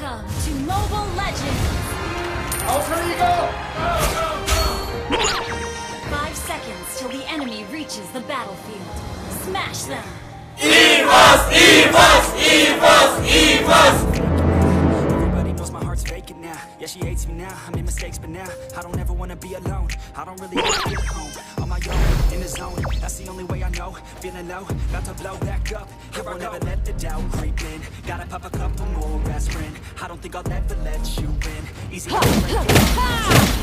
Welcome to Mobile Legends! Alter Ego! Five seconds till the enemy reaches the battlefield. Smash them! Everybody Yeah, she hates me now. I made mistakes, but now I don't ever wanna be alone. I don't really wanna be at home. On my own, in the zone. That's the only way I know. Feeling low, about to blow back up. Here I never let the doubt creep in. Gotta pop a couple more aspirin. I don't think I'll ever let you in. Easy. I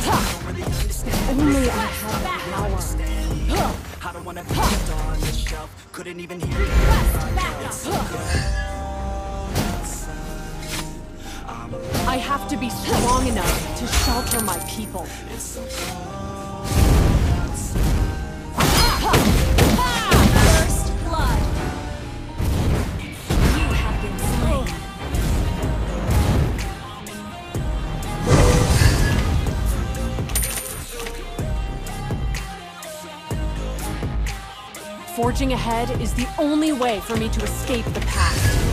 don't really understand. Only I had I power. I don't wanna be on the shelf. Couldn't even hear it. I have to be strong enough to shelter my people. Forging ahead is the only way for me to escape the past.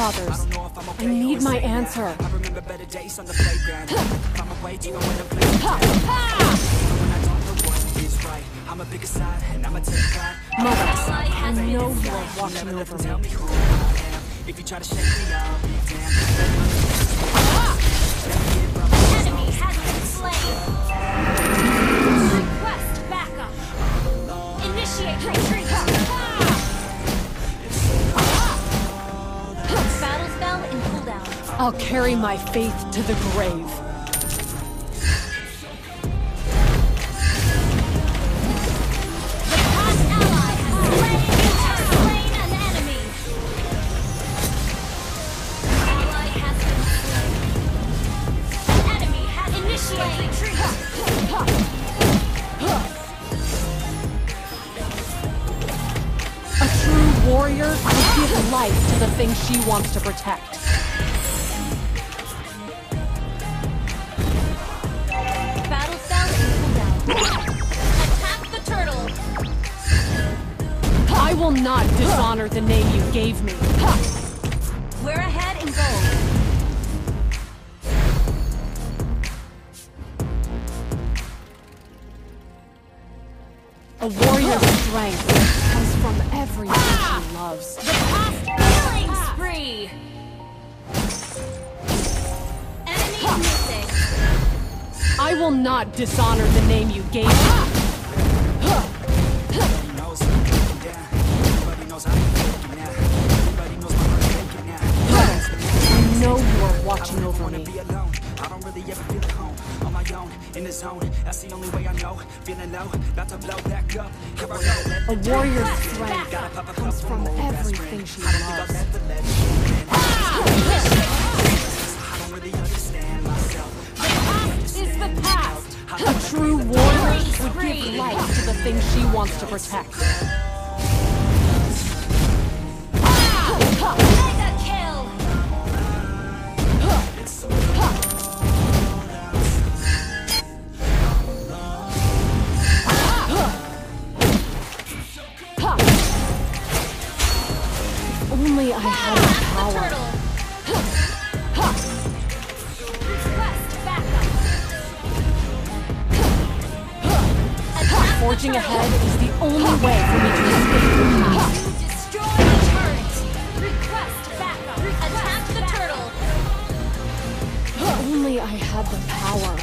Great now. Forefathers, know if I'm I need my answer. I remember better days on the playground. Find my way to know where to play. When I don't know what is right, I'ma pick a side and take pride. Mother, I know you are watching over tell me. me who I am. If you try to shake me, I'll be damned. Enemy has been slain! Request backup! Initiate retreat! I'll carry my faith to the grave. Warrior will give life to the thing she wants to protect. Will not dishonor the name you gave me. We're ahead in gold. A warrior's strength comes from everything she loves. The past killing spree! Enemy missing. I will not dishonor the name you gave me. Everybody I'm breaking now. Everybody knows my heart's breaking now. I know you are watching I over me. be alone. I don't really ever feel at home. On my own, in the zone. That's the only way I know. Feeling low, about to blow back up. Here I go. A warrior's strength comes from everything she I don't think I'll loves. ever let you. I don't really understand myself. Is the past. A true warrior would give life to the thing she wants to protect. Only I had the power.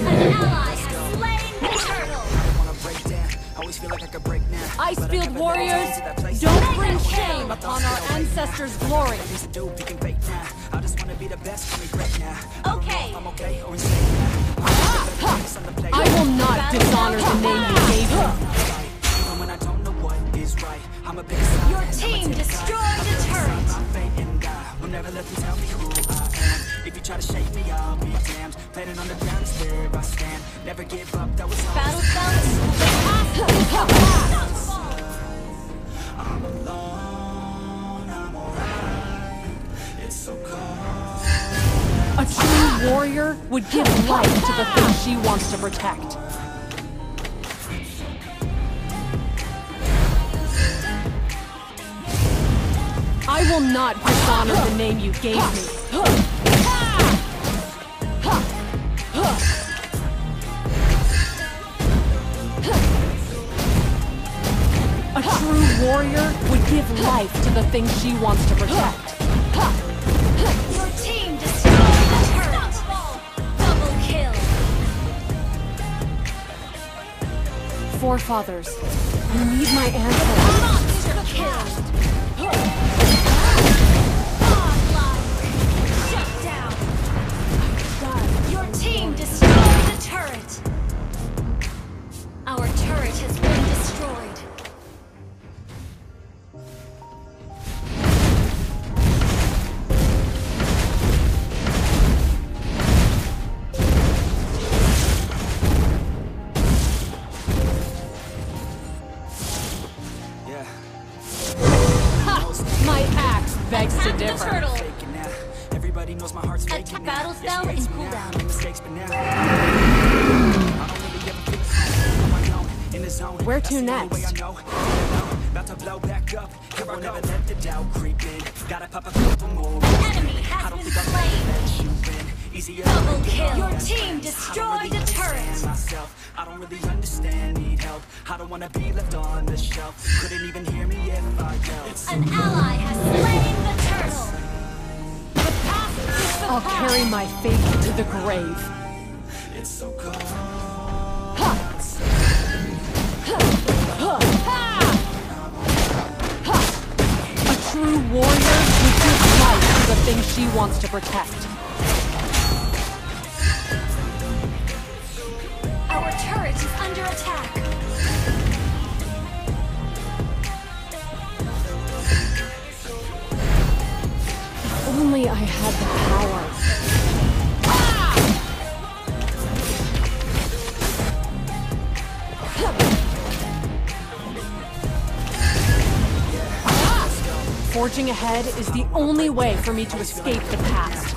An ally has slain the turtle! Wanna break down. Always feel like I could break now. Icefield warriors, don't bring shame upon our ancestors' glory. Things to do, you can fake now. I just wanna be the best, call me great now. I don't know Okay. I will not dishonor the name you gave me. Your team destroyed the turret! If you try to shake me, I'll be damned. Planet on the ground is where I stand. Never give up, that was all. Battle warrior would give life to the thing she wants to protect. I will not dishonor the name you gave me. A true warrior would give life to the thing she wants to protect. Forefathers, I need my answer. Our turret has been destroyed. The zone. Where to the only way next? About to blow back up. Here I never let the doubt creep in. Gotta pop a couple more. Enemy has been slain. ever let you win. Easier Double kill. Your team destroyed the turret. Myself. I don't really understand, need help. I don't wanna be left on the shelf. Couldn't even hear me if I yelled. An ally has slain I'll carry my faith to the grave. It's so cold. A true warrior would give life to the thing she wants to protect. Our turret is under attack. Only I had the power. Forging ahead is the only way for me to escape the past.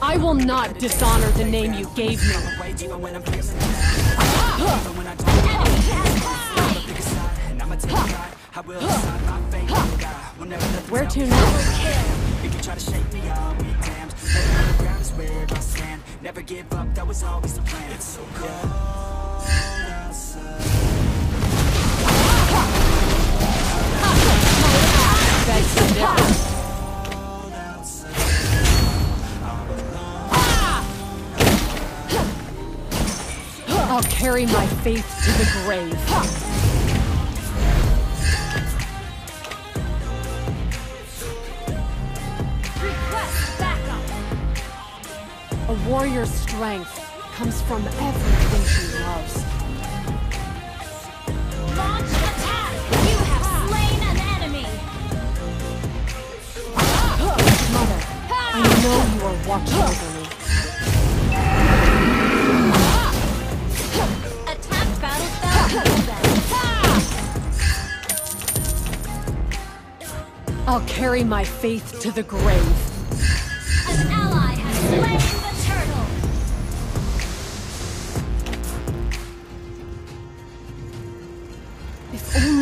I will not dishonor the name you gave me. Will decide my fate. I will never let the Where to? Kill. If you try to shake me, I'll be damned. The ground is where I stand. Never give up, that was always the plan. It's so cold outside. I'll carry my faith to the grave. Warrior's strength comes from everything she loves. Launch attack. You have slain an enemy. Mother, I know you are watching over me. Attack battle. I'll carry my faith to the grave. An ally has slain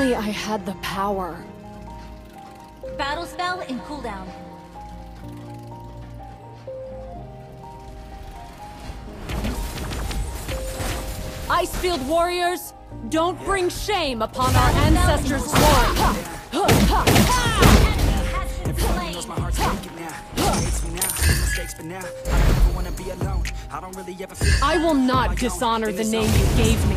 only I had the power. Battle spell in cooldown. Icefield warriors, don't bring shame upon our ancestors' glory. Enemy has been Everybody knows my heart's breaking now. She hates me now, I mistakes, but now I don't wanna be alone. I don't really ever feel I will not dishonor the name you gave me.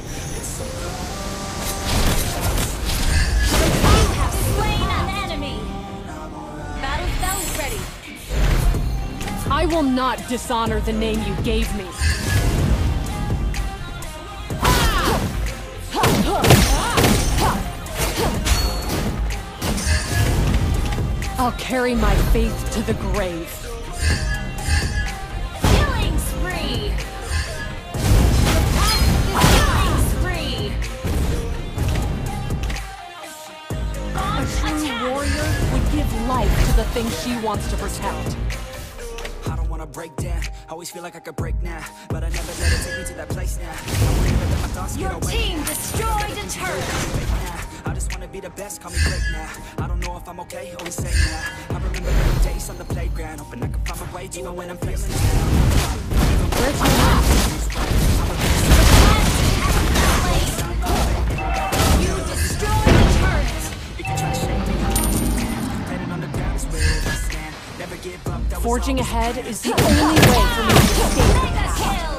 will not dishonor the name you gave me. I'll carry my faith to the grave. Killing spree. Killing spree. A true warrior would give life to the thing she wants to protect. I don't wanna break down. Always feel like I could break now, but I never let it take me to that place now. I won't even let my Your team destroyed a turret. I just wanna be the best, call me great now. I don't know if I'm okay or insane now. I remember the days on the playground, hoping I could find my way even when I'm feeling down. Where's my map? You destroyed a turret. You try to shake me, I don't understand. Headed on the ground is where I stand. Never give up. Forging ahead is the only way for me to escape. Mega kill.